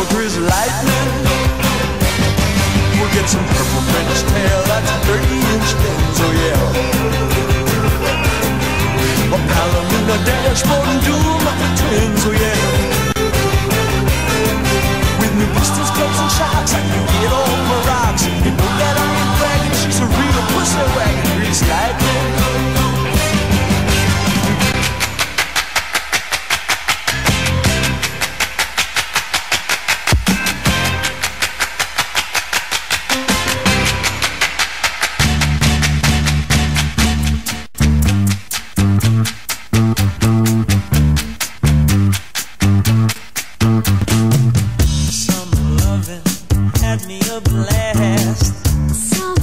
for Grizz Lightning. We'll get some purple French tail, that's 30 inch bends, oh yeah. A palomino dashboard and doom at the twins, oh yeah. had me a blast. So